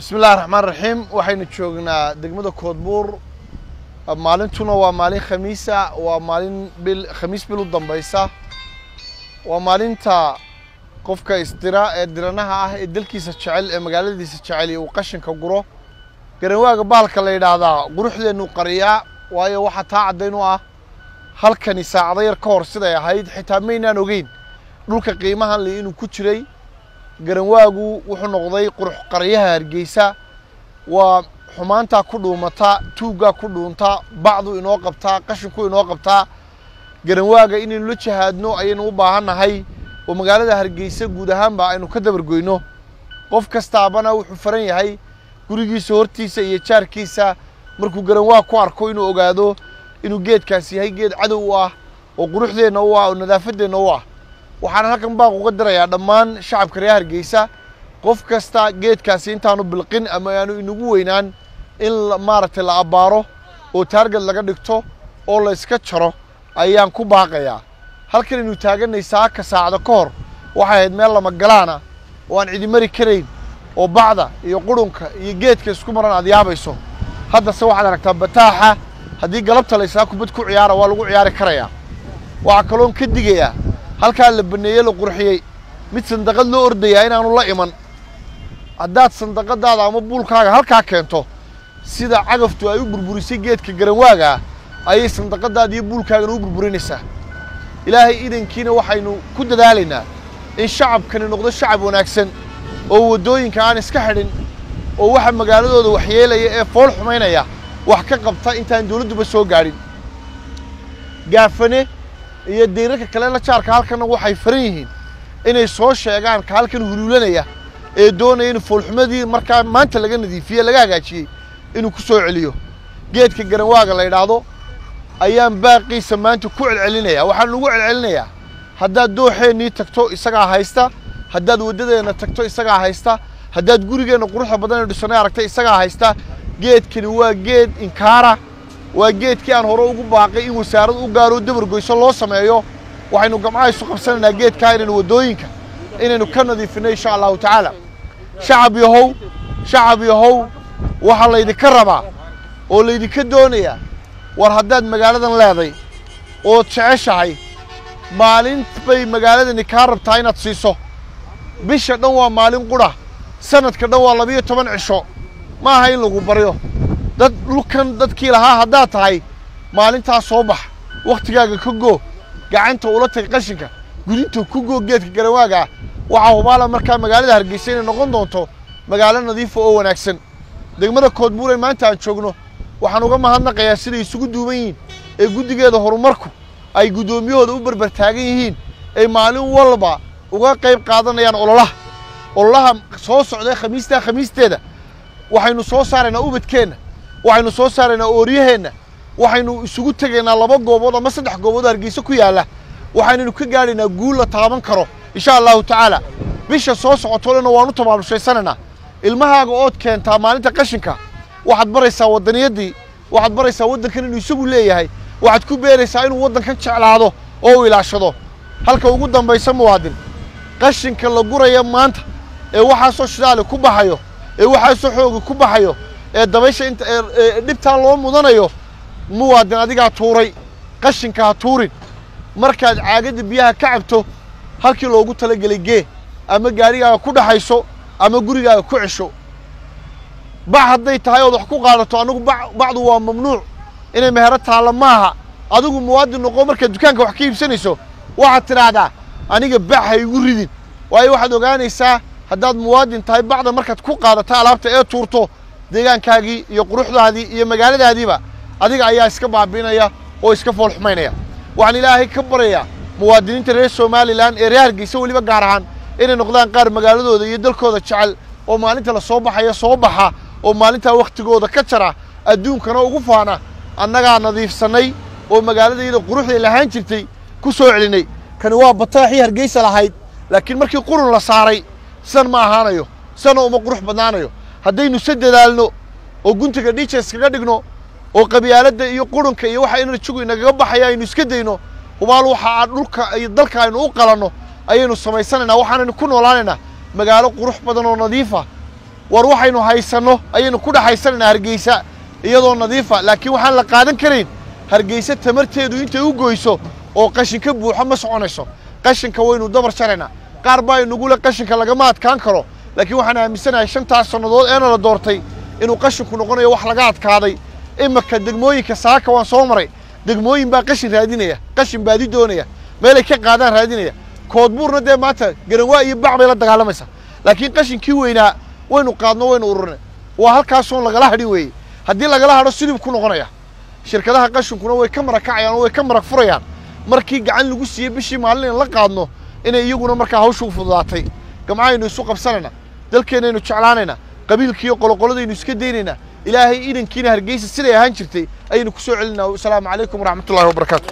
bismi illahi raxmaan raxiim waxaynu joognaa degmada koodbuur maalintuna waa maalin khamiisa waa maalin bil khamiis bil u dambaysa. Waa maalinta qofka isdira ee diranaha ah ee dalkiisa jecel ee magaaladiisa jecel uu qashinka guro. Garanwaaga bahalka la yidhaahdaa quruxdeennu qariyaa waayo waxaa taa caddayn u ah. Halkani saacado yar ka hor siday ahayd xitaa maynaan ogeyn. Dhulka qiimahan li inuu ku jiray garanwaagu wuxuu noqday qurux qaryaha hargeysa. Waa xumaantaa ku dhuumata tuuggaa ku dhuunta bacdu inoo qabtaa qashinku inoo qabtaa garanwaaga inaynu la jihaadno ayaynu u baahannahay oo magaalada hargeysa guud ahaanba aynu ka dabargoyno qof kastaabana wuxuu faran yahay gurigiisa hortiisa iyo jaarkiisa. Markuu garanwaag ku arko inuu ogaado inuu geedkaasi yahay geed cadow u ah oo quruxdeenna u ah oo nadaafaddeenna u ah waxaan halkan baaq uga dirayaa dhammaan shacabka reer hargeysa. Qof kasta geedkaasi intaanu bilqin ama aanu inagu weynaan in maaragtay la abbaaro oo taargad laga dhigto oo la iska jaro ayaan ku baaqayaa. Halkan aynu taaganay saaka saacdo ka hor waxay ahayd meel lama galaana oo aan cidi mari karayn oo bacda iyo qurunka iyo geedka isku maran aad yaabayso. Haddase waxaad aragtaa bataaxa haddii galabta la kubad ku ciyaara waa lagu ciyaari karayaa. Waxaa kaloon ka digayaa halkaa la baneeye la qurxiyey mid sandaqad loo ordayaa inaanu la iman. Haddaad sandaqadaada ama buulkaaga halkaa keento sida cagaftu ay u burburisay geedka garanwaaga ah ayay sandaqadaada iyo buulkaagana u burburinaysaa. Ilaahay idankiina waxaynu ku dadaalaynaa in shacabkani noqdo shacab wanaagsan oo waddooyinka aan iska xidhin oo waxa magaaladooda waxyeelaya ee fool xumaynaya wax ka qabta intaan dawladduba soo gaadhin. Gaafane iyo dayrarka kale la jaarka halkanna waxay faran yihiin inay soo sheegaan ka halkan huluulanaya ee doonaya in foolxumadii markaa maanta laga nadiifiyey laga hagaajiyey inuu ku soo celiyo. Geedka garanwaaga la yidhaahdo ayaan baaqiisa maanta ku celcelinaya waxaan ugu celcelinayaa. Haddaad dooxeennii tagto isagaa haysta. Haddaad waddadeenna tagto isagaa haysta. Haddaad gurigeenna quruxda badan ee dhisanay aragta isagaa haysta. Geedkani waa geed inkaara waa geedkii aan hore ugu baaqay in wasaarad u gaaroo dabargoyso loo sameeyo waxaynu gamcaha isu qabsanaynaa geedkaa inaynu waddooyinka inaynu ka nadiifinno insha allahu tacaala. Shacab yahow shacab yahow waxaa laydinka rabaa oo laydinka doonayaa war haddaad magaaladan leeday ood jeceshahay maalin bay magaaladani kaa rabtaa inaad siiso. Bisha dhan waa maalin qudha sanadka dhan waa labiyo toban cisho. Ma aha in lagu baryo dad dhulkan dadkii lahaa haddaad tahay maalintaas soo bax. Wakhtigaaga ka goo gacanta ula tag qashinka. Gudinta ku goo geedka garawaaga ah waxaa hubaala markaa magaalada hargeysa inay noqon doonto magaalo nadiifa oo wanaagsan. Degmada koodbuur maanta aan joogno waxaan uga mahadnaqayaa siday isugu duuban yihiin ee guddigeeda horumarku ay guddoomiyahooda u barbar taagan yihiin ay maalin walba uga qayb qaadanayaan ololaha. Ololaha soo socday khamiistaa khamiisteeda waxaynu soo saaraynaa ubadkeenna waxaynu soo saaraynaa ooryaheenna waxaynu isugu tegaynaa laba goobood ama saddex goobood oo hargeysa ku yaalla. Waxaynaynu ka gaadhaynaa guul la taaban karo insha allahu tacaala. Bisha soo socotoo waanu tabaabushaysananaa ilmahaaga ood keentaa maalinta qashinka. Waxaad baraysaa waddaniyaddii waxaad baraysaa waddankan inuu isagu leeyahay waxaad ku beeraysaa inuu waddankan jeclaado oo u ilaashado. Halka ugu dambaysa muwaadin qashinka la guraya maanta ee waxaasoo shidaali ku baxayo ee waxaasoo xooga ku baxayo ee dabaysha inta dhibtaa loo mudanayo muwaadin adigaa tuuray qashinka ha tuurin. Markaad caagadda biyaha ka cabto halkii loogu talagelay gee ama gaarigaaga ku dhaxayso ama gurigaaga ku cesho. Bac hadday tahay ood wax ku qaadato anigu bacdu waa mamnuuc. Inay mehero taalla maaha. Adigu muwaadin noqo markaad dukaanka wax ka iibsanayso waxaad tidhaahdaa aniga bac ha igu ridin. Waayo waxaad ogaanaysaa haddaad muwaadin tahay bacda markaad ku qaadata alaabta ee tuurto deegaankaagii iyo quruxdaadii iyo magaaladaadiiba adiga ayaa iska baabi'inaya oo iska fool xumaynaya waxaan ilaahay ka baryayaa muwaadiniinta reer somalilan ee reer hargeysa weliba gaar ahaan inay noqdaan qaar magaaladooda iyo dalkooda jecel oo maalinta la soo baxaya soo baxa oo maalintaa wakhtigooda ka jara adduunkana ugu faana annagaa nadiifsannay oo magaaladayda quruxday lahaan jirtay ku soo celinay. Kani waa bataaxii hargeysa lahayd laakiin markii qurun la saaray san ma ahaanayo sana uma qurux badnaanayo haddaynu se dadaalno oo guntiga dhiija iskaga dhigno oo qabyaaladda iyo qurunka iyo waxa enerjigu inagaga baxaya aynu iska dayno hubaal waxa dhulka iyo dalka aynu u qalanno ayaynu samaysanaynaa waxaanaynu ku noolaanaynaa magaalo qurux badan oo nadiifa war waxaynu haysanno ayaynu ku dhex haysanaynaa hargeysa iyadoo nadiifa laakiin waxaan la qaadan karayn hargeysa tamarteedu intay u goyso oo qashinka buuxo ma soconayso. Qashinka waynu dabar jaraynaa qaar baa inagule qashinka lagama adkaan karo laakiin waxaan aaminsanahay shantaas sannadood eena la doortay inuu qashinku noqonayo wax laga adkaaday. Imaka degmooyinka saaka waan soo maray. Degmooyin baa qashin raadinaya qashin baadi doonaya meelay ka qaadaan raadinaya. Koodbuurna dee maanta garanwaa iyo bac bay la dagaalamaysaa laakiin qashinkii weynaa waynu qaadno waynu ururinay. Waa halkaasoon lagala hadhi weeye haddii lagala hadho sidib ku noqonaya shirkadaha qashinkuna way ka marag kacayaan oo way ka marag furayaan markii gacan lagu siiyey bishii maalin in la qaadno inay iyaguna markaa hawsha u fududaatay. Gamcahaynu isu qabsanaynaa dalkeennaynu jeclaanaynaa qabiilkiiyo qoloqoladaynu iska daynaynaa ilaahay idankiina hargeysa siday ahaan jirtay ayaynu ku soo celinaa wasalaamu calaykum waraxmatullahi wabarakaatu